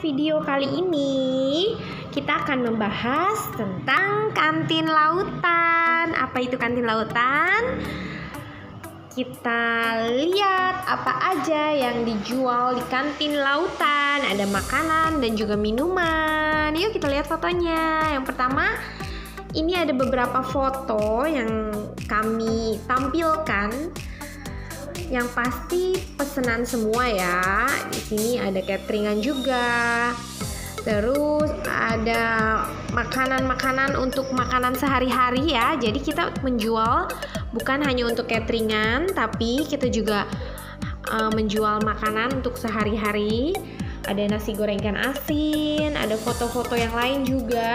video kali ini kita akan membahas tentang kantin lautan. Apa itu kantin lautan? Kita lihat apa aja yang dijual di kantin lautan. Ada makanan dan juga minuman. Yuk kita lihat fotonya. Yang pertama, ini ada beberapa foto yang kami tampilkan yang pasti pesanan semua ya. Di sini ada cateringan juga. Terus ada makanan-makanan untuk makanan sehari-hari ya. Jadi kita menjual bukan hanya untuk cateringan, tapi kita juga uh, menjual makanan untuk sehari-hari. Ada nasi goreng ikan asin, ada foto-foto yang lain juga.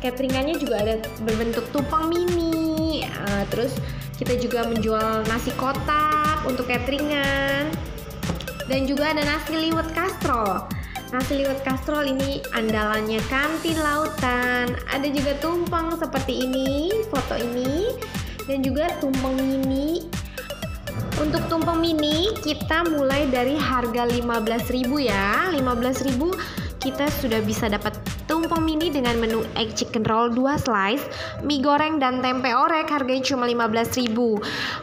Cateringannya juga ada berbentuk tumpeng mini. Uh, terus kita juga menjual nasi kotak untuk cateringan. Dan juga ada nasi liwet kastrol. Nasi liwet kastrol ini andalannya kantin lautan. Ada juga tumpeng seperti ini, foto ini. Dan juga tumpeng mini. Untuk tumpeng mini kita mulai dari harga 15.000 ya. 15.000 kita sudah bisa dapat tumpeng mini dengan menu egg chicken roll 2 slice, mie goreng dan tempe orek harganya cuma 15.000.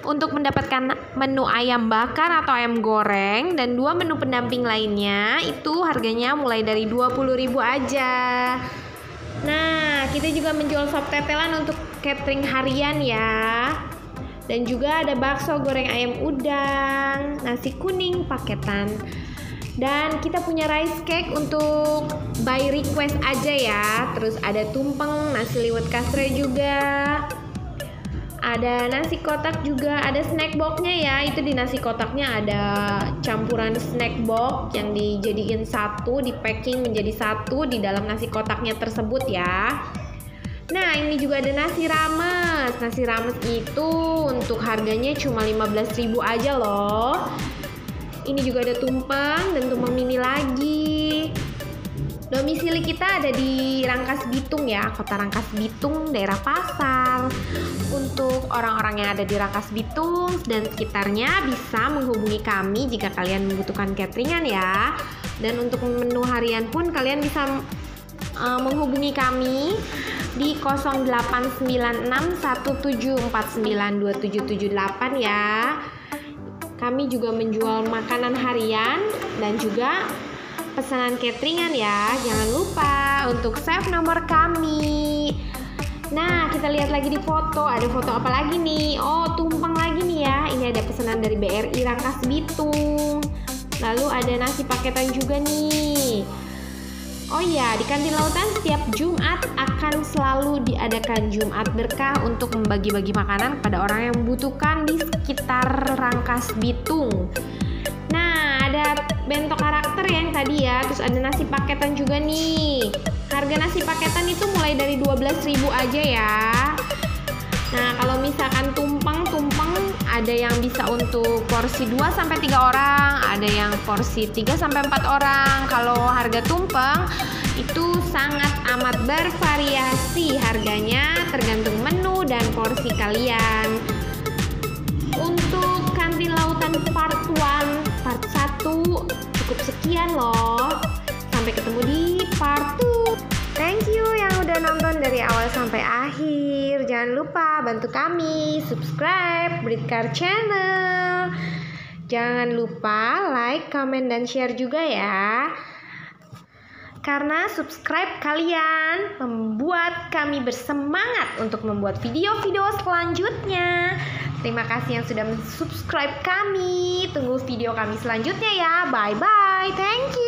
Untuk mendapatkan menu ayam bakar atau ayam goreng dan dua menu pendamping lainnya itu harganya mulai dari 20.000 aja. Nah, kita juga menjual sop tetelan untuk catering harian ya. Dan juga ada bakso goreng ayam udang, nasi kuning paketan dan kita punya rice cake untuk by request aja ya. Terus ada tumpeng, nasi liwet kastre juga. Ada nasi kotak juga, ada snack boxnya ya. Itu di nasi kotaknya ada campuran snack box yang dijadikan satu, di packing menjadi satu di dalam nasi kotaknya tersebut ya. Nah, ini juga ada nasi rames. Nasi rames itu untuk harganya cuma 15.000 aja loh. Ini juga ada tumpeng dan tumpeng mini lagi. Domisili kita ada di Rangkas Bitung ya, Kota Rangkas Bitung, daerah Pasar. Untuk orang-orang yang ada di Rangkas Bitung dan sekitarnya bisa menghubungi kami jika kalian membutuhkan cateringan ya. Dan untuk menu harian pun kalian bisa uh, menghubungi kami di 089617492778 ya. Kami juga menjual makanan harian dan juga pesanan cateringan ya. Jangan lupa untuk save nomor kami. Nah, kita lihat lagi di foto. Ada foto apa lagi nih? Oh, tumpeng lagi nih ya. Ini ada pesanan dari BRI Rangkas Bitung. Lalu ada nasi paketan juga nih. Oh iya, di kantin lautan setiap Jumat akan selalu diadakan Jumat berkah untuk membagi-bagi makanan kepada orang yang membutuhkan di sekitar Rangkas Bitung. Nah, ada bentuk karakter yang tadi ya, terus ada nasi paketan juga nih. Harga nasi paketan itu mulai dari 12.000 aja ya. Nah, kalau misalkan tumpeng, tumpeng ada yang bisa untuk porsi 2 sampai 3 orang, ada yang porsi 3 sampai 4 orang. Kalau harga tumpeng itu sangat amat bervariasi harganya tergantung menu dan porsi kalian. Untuk kantin lautan part 1, part 1 cukup sekian loh. Sampai ketemu di part 2. Thank you yang udah nonton dari awal sampai akhir. Jangan lupa bantu kami subscribe Britcar Channel. Jangan lupa like, comment, dan share juga ya. Karena subscribe kalian membuat kami bersemangat untuk membuat video-video selanjutnya. Terima kasih yang sudah subscribe kami. Tunggu video kami selanjutnya ya. Bye bye. Thank you.